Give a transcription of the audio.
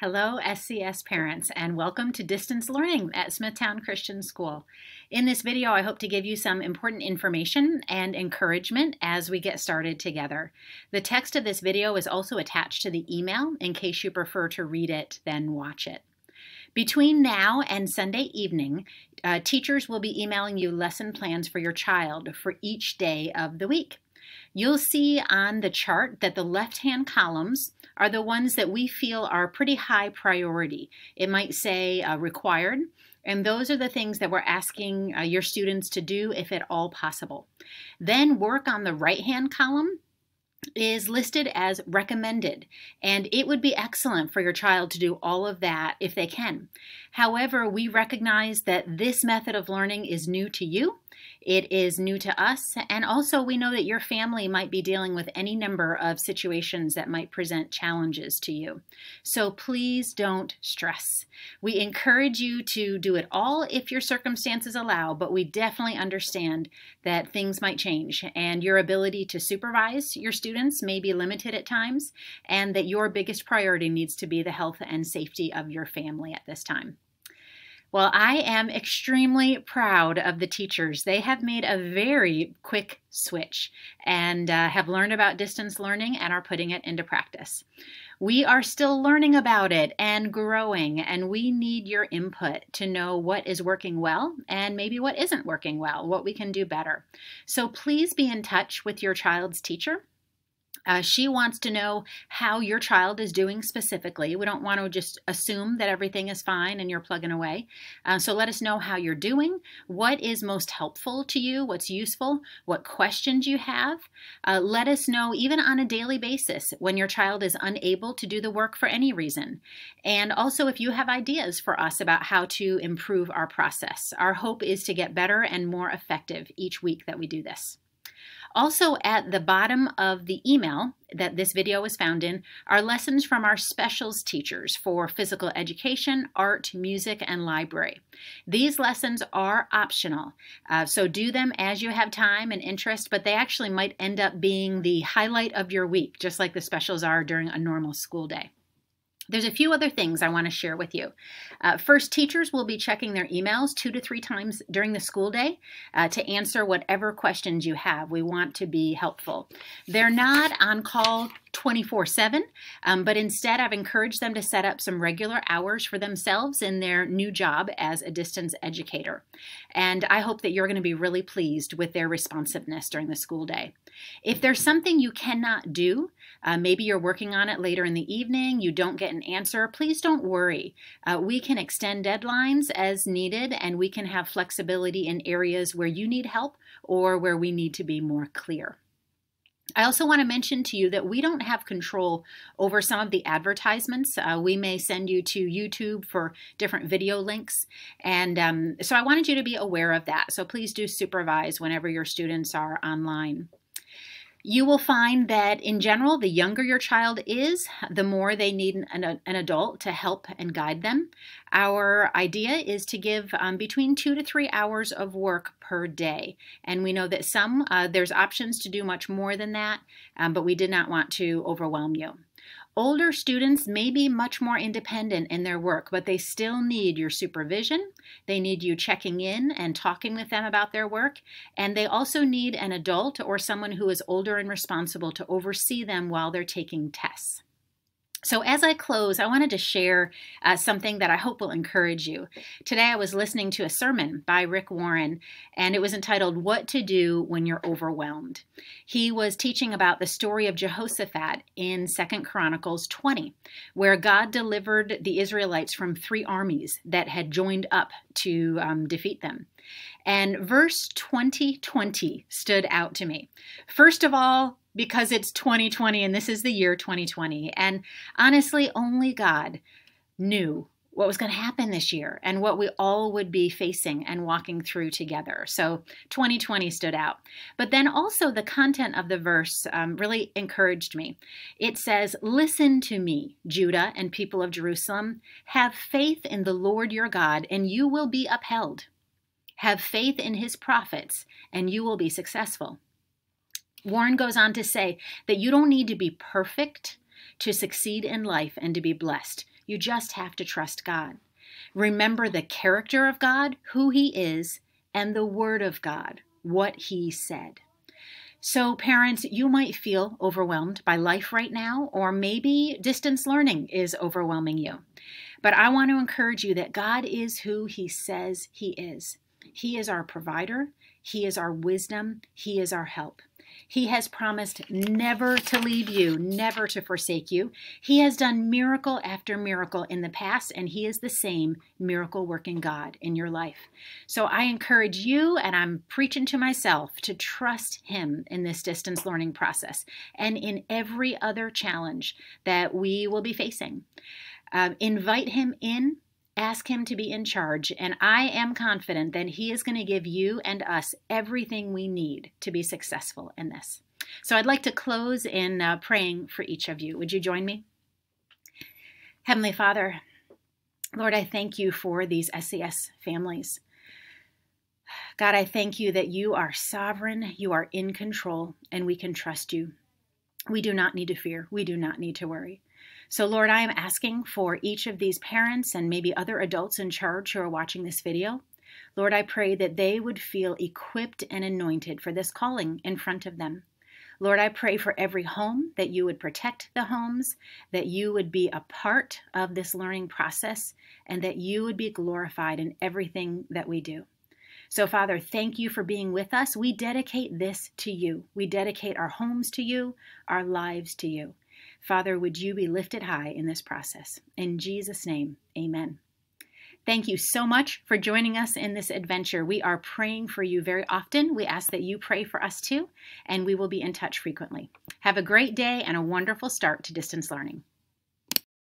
Hello, SCS parents, and welcome to Distance Learning at Smithtown Christian School. In this video, I hope to give you some important information and encouragement as we get started together. The text of this video is also attached to the email in case you prefer to read it, then watch it. Between now and Sunday evening, uh, teachers will be emailing you lesson plans for your child for each day of the week. You'll see on the chart that the left-hand columns are the ones that we feel are pretty high priority. It might say uh, required, and those are the things that we're asking uh, your students to do if at all possible. Then work on the right-hand column is listed as recommended, and it would be excellent for your child to do all of that if they can. However, we recognize that this method of learning is new to you, it is new to us, and also we know that your family might be dealing with any number of situations that might present challenges to you. So please don't stress. We encourage you to do it all if your circumstances allow, but we definitely understand that things might change and your ability to supervise your students may be limited at times, and that your biggest priority needs to be the health and safety of your family at this time. Well, I am extremely proud of the teachers. They have made a very quick switch and uh, have learned about distance learning and are putting it into practice. We are still learning about it and growing, and we need your input to know what is working well and maybe what isn't working well, what we can do better. So please be in touch with your child's teacher uh, she wants to know how your child is doing specifically. We don't want to just assume that everything is fine and you're plugging away. Uh, so let us know how you're doing, what is most helpful to you, what's useful, what questions you have. Uh, let us know, even on a daily basis, when your child is unable to do the work for any reason. And also, if you have ideas for us about how to improve our process. Our hope is to get better and more effective each week that we do this. Also at the bottom of the email that this video was found in are lessons from our specials teachers for physical education, art, music, and library. These lessons are optional, uh, so do them as you have time and interest, but they actually might end up being the highlight of your week, just like the specials are during a normal school day. There's a few other things I want to share with you. Uh, first, teachers will be checking their emails two to three times during the school day uh, to answer whatever questions you have. We want to be helpful. They're not on call 24 7, um, but instead, I've encouraged them to set up some regular hours for themselves in their new job as a distance educator. And I hope that you're going to be really pleased with their responsiveness during the school day. If there's something you cannot do, uh, maybe you're working on it later in the evening, you don't get an answer, please don't worry. Uh, we can extend deadlines as needed and we can have flexibility in areas where you need help or where we need to be more clear. I also want to mention to you that we don't have control over some of the advertisements. Uh, we may send you to YouTube for different video links. And um, so I wanted you to be aware of that. So please do supervise whenever your students are online. You will find that in general, the younger your child is, the more they need an, an adult to help and guide them. Our idea is to give um, between two to three hours of work per day. And we know that some, uh, there's options to do much more than that, um, but we did not want to overwhelm you. Older students may be much more independent in their work, but they still need your supervision. They need you checking in and talking with them about their work. And they also need an adult or someone who is older and responsible to oversee them while they're taking tests. So, as I close, I wanted to share uh, something that I hope will encourage you. Today, I was listening to a sermon by Rick Warren, and it was entitled What to Do When You're Overwhelmed. He was teaching about the story of Jehoshaphat in Second Chronicles 20, where God delivered the Israelites from three armies that had joined up to um, defeat them. And verse 2020 stood out to me. First of all, because it's 2020 and this is the year 2020. And honestly, only God knew what was going to happen this year and what we all would be facing and walking through together. So 2020 stood out. But then also the content of the verse um, really encouraged me. It says, Listen to me, Judah and people of Jerusalem. Have faith in the Lord your God, and you will be upheld. Have faith in his prophets, and you will be successful. Warren goes on to say that you don't need to be perfect to succeed in life and to be blessed. You just have to trust God. Remember the character of God, who He is, and the Word of God, what He said. So, parents, you might feel overwhelmed by life right now, or maybe distance learning is overwhelming you. But I want to encourage you that God is who He says He is. He is our provider, He is our wisdom, He is our help. He has promised never to leave you, never to forsake you. He has done miracle after miracle in the past, and He is the same miracle working God in your life. So I encourage you, and I'm preaching to myself, to trust Him in this distance learning process and in every other challenge that we will be facing. Uh, invite Him in Ask Him to be in charge, and I am confident that He is going to give you and us everything we need to be successful in this. So I'd like to close in uh, praying for each of you. Would you join me? Heavenly Father, Lord, I thank you for these SCS families. God, I thank you that you are sovereign, you are in control, and we can trust you. We do not need to fear, we do not need to worry. So, Lord, I am asking for each of these parents and maybe other adults in charge who are watching this video. Lord, I pray that they would feel equipped and anointed for this calling in front of them. Lord, I pray for every home that you would protect the homes, that you would be a part of this learning process, and that you would be glorified in everything that we do. So, Father, thank you for being with us. We dedicate this to you. We dedicate our homes to you, our lives to you. Father, would you be lifted high in this process? In Jesus' name, amen. Thank you so much for joining us in this adventure. We are praying for you very often. We ask that you pray for us too, and we will be in touch frequently. Have a great day and a wonderful start to distance learning.